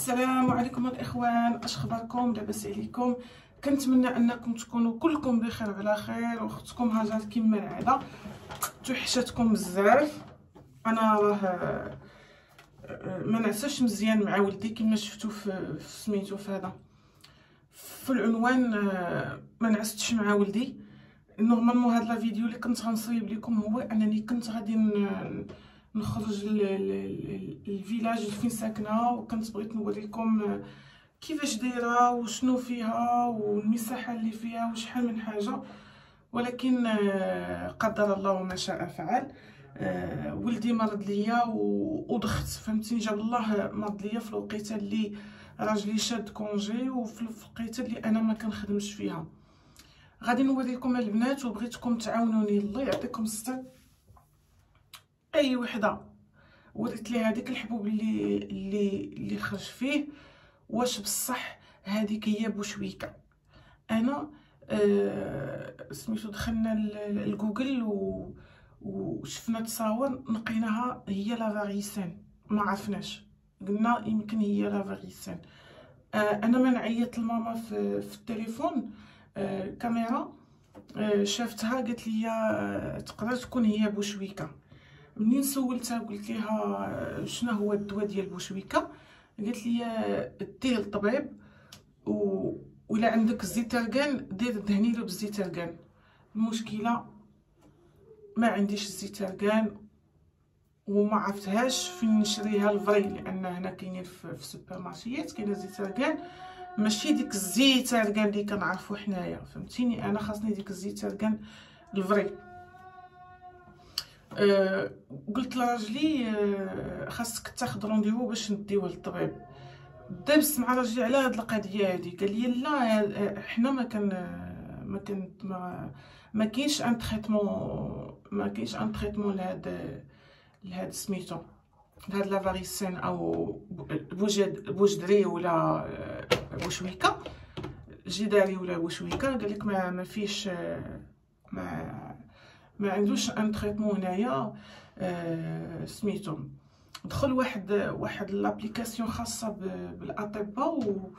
السلام عليكم الإخوان أش اخباركم لاباس عليكم. كنتمنى أنكم تكونوا كلكم بخير وعلى خير وأختكم هاجر كما العادة. توحشتكم بزاف. أنا راه ما نعساش مزيان مع ولدي كما شفتوا في سميتو في هذا. في العنوان ما نعستش مع ولدي. normalement هاد la vidéo اللي كنت غنصيب لكم هو أنني كنت غادي نخرج للفيلاج فين ساكنة وكنت بغيت نوريكم كيفاش دايرة وشنو فيها والمساحة اللي فيها وشحال من حاجة. ولكن قدر الله ما شاء فعل. ولدي مرض ليا وضخت فهمتيني جاب الله مرض ليا في الوقيتة اللي راجلي شاد كونجي وفي الوقيتة اللي أنا ما كنخدمش فيها. غادي نوريكم البنات وبغيتكم تعاونوني الله يعطيكم الستر أي وحدة. وريت لي هذيك الحبوب اللي اللي اللي خرج فيه. واش بصح هذيك هي بوشويكة. أنا آه سميتو دخلنا لجوجل و وشفنا تصاور نقيناها هي لا فاريسين. ما عرفناش. قلنا يمكن هي لا فاريسين. آه أنا ما نعيط لماما في, في التليفون. آه كاميرا. آه شافتها قالت لي آه، تقدر تكون هي بوشويكة. منين سولتها؟ قلت لها شنو هو الدواء ديال بوشويكه قالت لي ديه للطبيب و ولا عندك الزيت ترقان دير دهني له بالزيت ترقان المشكلة ما عنديش الزيت ترقان وما عرفتهاش فين نشريها ال vrai لأن هنا كاينين في السوبر مارشيات كاينة زيت ترقان ماشي ديك الزيت ترقان اللي كنعرفو حنايا فهمتيني؟ أنا خاصني ديك الزيت ترقان ال vrai أه قلت لراجلي أه خاصك تاخذ rendez-vous باش نديوه للطبيب. دابس مع راجلي على هاد القضية هادي قال لي لا حنا ما كان ما كان ما, ما كاينش un traitement ما كاينش un traitement لهاد لهاد سميتو لهاد la varicelle أو بوجد بوجدري ولا بوشويكه جداري ولا بوشويكه قال لك ما ما فيش ما ما عندوش un traitement هنايا آه سميتو دخل واحد واحد l'application خاصة بالأطباء و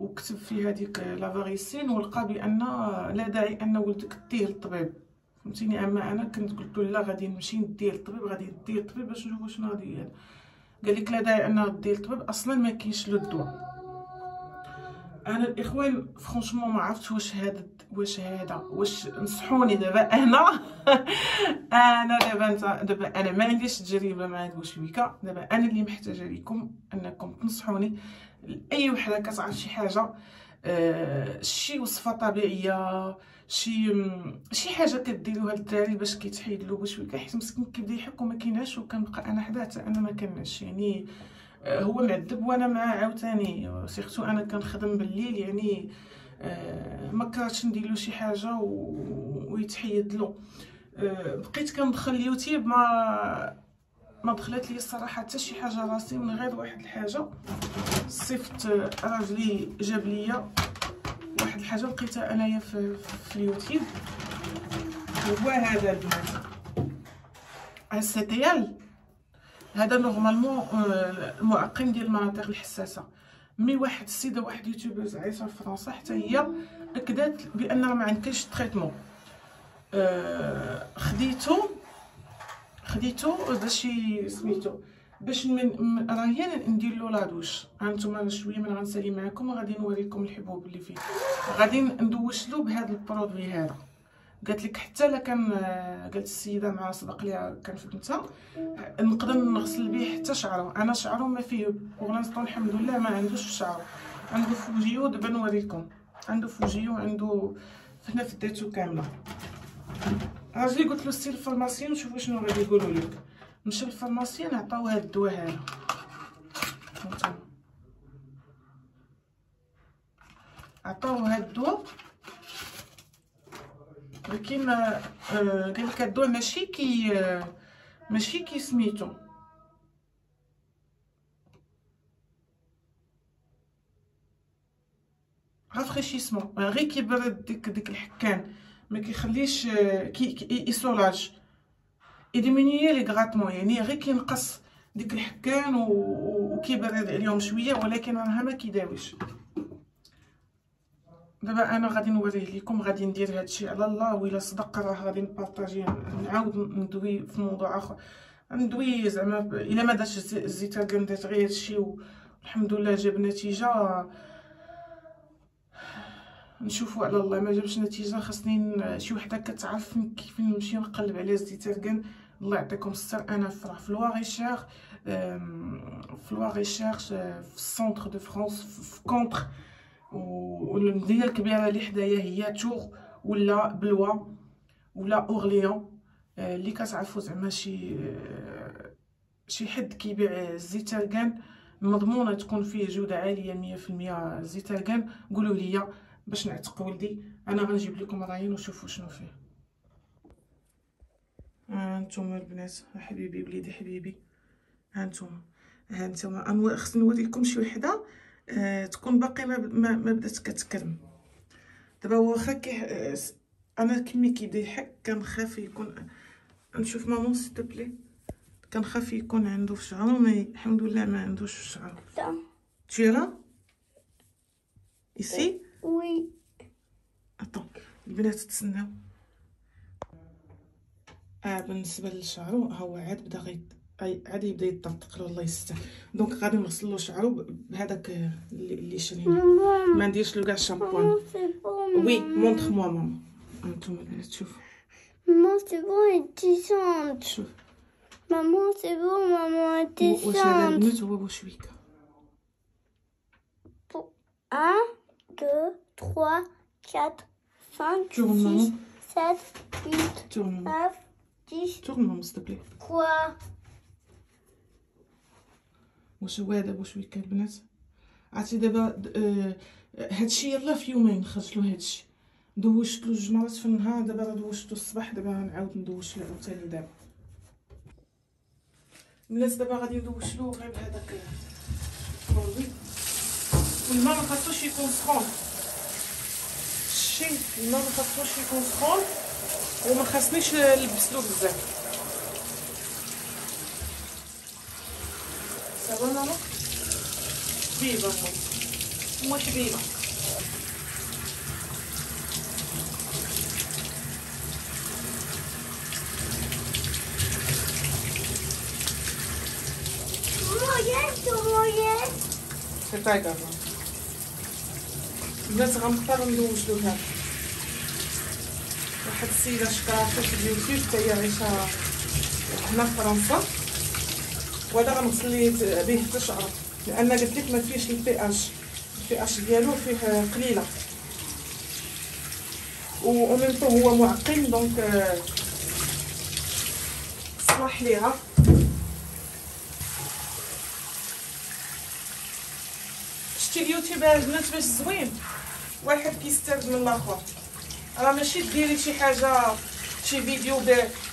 وكتب في هذيك la varicelle ولقى بأن لا داعي أن ولدك ديه للطبيب. فهمتيني؟ أما أنا كنت قلت له لا غادي نمشي نديه للطبيب غادي نديه للطبيب باش نشوف شنو غادي قال لك لا داعي انها ديه للطبيب أصلا ما كاينش له الدواء. أنا الإخوان franchement ما عرفتش واش هذا واش هذا واش نصحوني دابا أنا. أنا دابا دابا أنا ما عنديش تجربة مع هاد بوشويكا دابا أنا اللي محتاجة لكم أنكم تنصحوني اي وحدة كتعرف شي حاجة. آه شي وصفة طبيعية شي شي حاجة كديروها للدراري باش كيتحيد له بوشويكا حيت مسكين كيبدا يحك وما كايناش وكنبقى أنا حداه أنا ما كناش يعني هو معذب وأنا معاه عاوتاني. surtout أنا كنخدم بالليل يعني آه، ما كرهتش ندير له شي حاجة ويتحيد له. آه، بقيت كندخل اليوتيوب ما ما دخلت لي الصراحه حتى شي حاجة راسي من غير واحد الحاجة. صيفط راجلي جاب ليا واحد الحاجة لقيتها أنايا في, في اليوتيوب. هو هذا البنات. ال Cytéal هذا normalement المعقم ديال المناطق الحساسة. mais واحد السيدة واحد youtubeuse عايشة في فرنسا حتى هي أكدت بأن راه ما عندكش traitement أه خديتو خديتو باش سميتو باش من راهي ندير له la douche هانتوما شوية من غنسالي معكم وغادي نوريكم الحبوب اللي فيه. غادي ندوش له بهذا ال produit هذا. قالت لك حتى الا كان قالت السيدة مع سبق ليها كان في بنتها نقدر نغسل به حتى شعره. أنا شعره ما فيه pour الحمد لله ما عندوش في شعره عنده فوجهو دابا نوريكم. عنده فوجهو عنده هنا فداتو كاملة. راجلي قلت له سير ال pharmacien وشوفوا شنو غادي يقولوا لك. مشى لل pharmacien عطاو هاد الدواء هذا. عطاو هاد الدواء. ولكن قال لك الدواء ماشي كي ماشي كي سميتو. rafraîchissement غير كيبرد ديك ديك الحكان ما كيخليش كي ي soulage ي diminuer les grattements يعني غير كينقص ديك الحكان وكيبرد عليهم شوية ولكن راها ما كيداويش دابا أنا غادي نوريه لكم غادي ندير هادشي على الله وإلا صدق راه غادي ن partager نعاود ندوي في موضوع آخر. ندوي زعما إلا ما دارش الزيت درت غير هادشي والحمد لله جاب نتيجة. نشوفوا على الله ما جابش نتيجة خاصني شي وحدة كتعرف كيف نمشي نقلب على زيت الله يعطيكم الستر. أنا راه في Loir-et-Cher في Loir-et-Cher في ال centre de France في Contres والمدينه الكبيرة اللي حدايا هي تور ولا بلوا ولا اورليون اللي كتعرفوا زعما شي شي حد كيبيع الزيت تركان مضمونة تكون فيه جودة عالية 100% زيت تركان قولوا لي باش نعتق ولدي. أنا غنجيب لكم راين وشوفوا شنو فيه. ها أنتم البنات حبيبي وليدي حبيبي. ها أنتم ها أنتم خصني نوريكم شي وحدة. آه تكون باقي ما, ما, ما بدات كتكرم. دابا واخا كي آه أنا كمي كيبدا يحك كنخاف يكون نشوف مامون سيتو بلي كنخاف يكون عنده في شعرو مي الحمد لله ما عندوش في es là? Ici? وي اتون البنات تسناو آه بالنسبة لشعرو ها هو عاد بدا غي عاد يبدا يطرطق له الله يستر دونك غادي نغسل له شعرو بهذاك اللي, اللي شرينا ما نديرش له كاع الشامبوان وي مونطخ موا ماما انتم البنات شوفوا Maman, c'est bon, elle est descente. شوف Maman, c'est bon, maman, elle est واش هذا descente. البنات هو بوشويكا 1, 2, 3, 4, 5, Tourne, maman. 6, 7, 8, تورن 9, 10. تورن ماما s'il te plaît Quoi واش هو هذا بوشويكا البنات عرفتي دابا هادشي يلا في يومين خرجت له هادشي دوشت له جوج مرات في النهار دابا راه دوشتو الصباح دابا غنعاود ندوش له عاوتاني دابا الناس دابا غادي ندوش له غير بهذاك ال produit والماء ما خاصوش يكون سخون شتي الماء ما خاصوش يكون سخون وما خاصنيش نلبسلو بزاف ça va ماما حبيبه ماما ماما حبيبه Moyenne, moyenne. c'est pas grave البنات غنختار ندوز له هذا واحد السيدة شكرا في اليوتيوب حتى هي عايشة هنا في فرنسا. وهذا غنغسل ليه به شعره لأن قلت لك ما فيهش البي اش البي اش ديالو فيه قليلة. و هو معقم donc آه، صلاح ليها. شتي اليوتيوب البنات باش زوين. واحد كيستافد من الآخر. راه ماشي ديري شي حاجة شي فيديو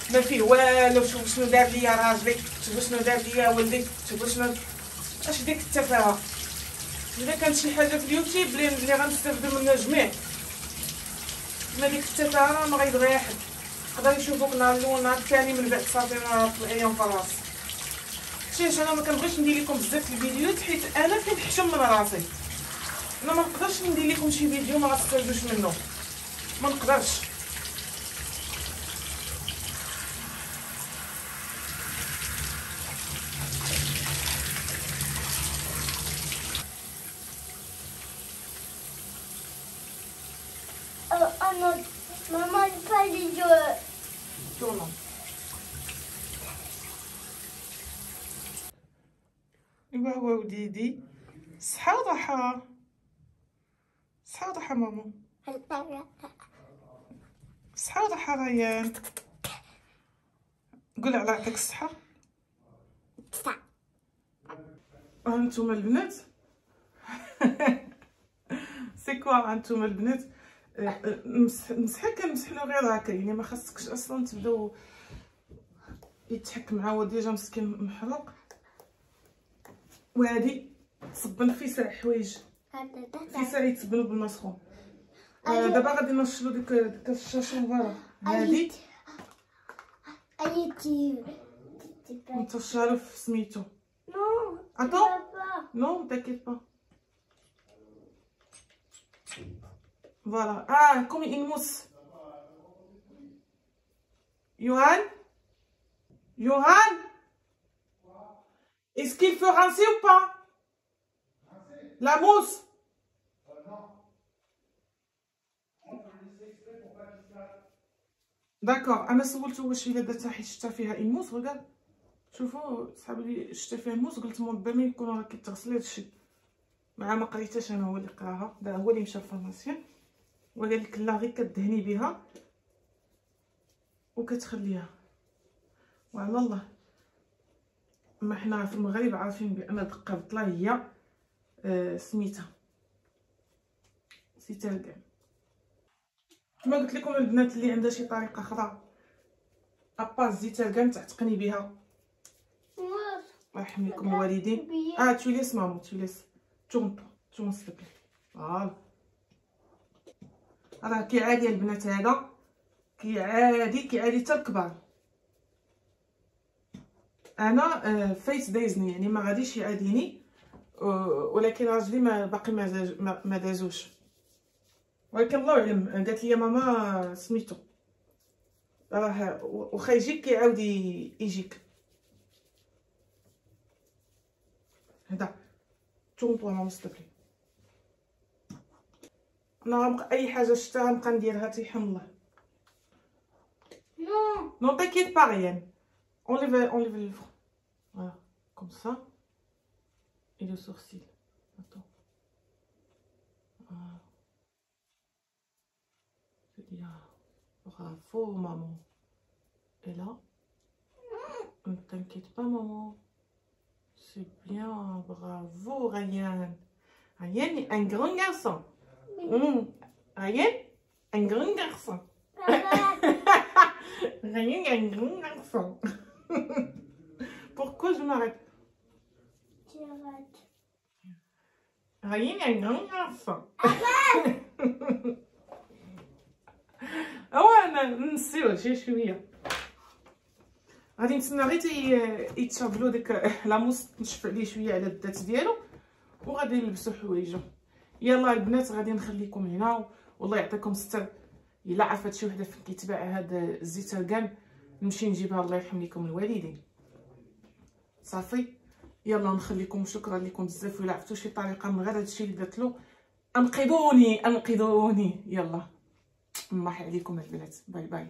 ما فيه والو شوف شنو دار ليا راجلي شوف شنو دار ليا ولدي شوف شنو اش ديك التفاهه اذا كانت شي حاجة في اليوتيوب اللي غنستافدو منها جميع ما ديك التفاهه ما غيبغيها حد يقدر يشوفوك نهار الأول نهار الثاني من بعد صافي طلعيهم في الراس شتي أنا ما كنبغيش ندير لكم بزاف الفيديوهات حيت أنا كنحشم من راسي أنا ما نقدرش ندير لكم شي فيديو ما غتستافدوش منه ما نقدرش Euh, oh non, maman, pas les yeux. تونا ايوا هو وليدي صحة وضحى صحة وضحى ماما صحة وضحى ريان قول على عطيك الصحة. هانتوما البنات. c'est quoi هانتوما البنات؟ نمسحها كنمسح له غير هكا يعني ما خاصكش أصلا تبداو يتحك معاه هو ديجا مسكين محروق. وهادي تصبن في ساع حوايج. في ساع يتبنوا بالماء سخون آه، دابا غادي نرشلو ديك ديك هادي tu. c'est pas. انت واش عارف سميتو. vas pas. نو t'inquiète pas Voilà. Ah, comme une mousse. Johan? Johan? Est-ce qu'il faut rincer ou pas? La mousse. d'accord أنا سولته واش الا درتها حيت شتا فيها ايموس وقال شوفوا صحاب لي شتا فيها موس قلت bon ربما يكون راه كيتغسل هادشي مع ما قريتهاش أنا هو اللي قراها. هو اللي مشى لل pharmacien وقال لك لا غير كدهني بها وكتخليها. وعلى الله ما حنا في المغرب عارفين بأن دقة بطله هي آه سميتها. سيتها كاع. كما قلت لكم البنات اللي عندها شي طريقة أخرى ابا زيتها كاع تعتقني بها. الله يحميكم الوالدين. آه laisses tourne toi tourne s'il te plaît فوالا راه كيعادي البنات هذا. كيعادي كيعادي حتى الكبار. أنا فايت دايزني يعني ما غاديش يعاديني. آه، ولكن راجلي ما باقي ما ما- دازوش. ولكن الله اعلم قالت لي ماما سميتو. راه واخا يجيك كيعاود يجيك. توم بوا ماما سيتبلي انا غنبقى اي حاجه شتا غنبقى نديرها تيحن الله Non, Non, t'inquiète pas, Ryan. Enlève, enlève le front. Voilà, comme ça. Et le sourcil. Attends. Voilà. C'est bien. Bravo, maman. Et là Ne t'inquiète pas, maman. C'est bien. Bravo, Ryan. Ryan est un grand garçon. Hum. Ryan, un grand garçon. papa, Rien un grand garçon. Pourquoi je m'arrête tu rates. Rien un grand garçon. اه انا نسيو شي شويه غادي نتسنى غير تي- يتشربلو ديك لاموس تنشف عليه شويه على الذات ديالو وغادي نلبسو حوايجو يلا البنات غادي نخليكم هنا. والله يعطيكم الستر. إلا عرفت شي وحدة فين كيتباع هاد الزيت الكان نمشي نجيبها الله يرحم لكم الوالدين. صافي. يلا نخليكم شكرا لكم بزاف ولا عرفتوا شي طريقة من غير هادشي اللي درت له أنقذوني أنقذوني. يلا. محي عليكم البنات. باي باي.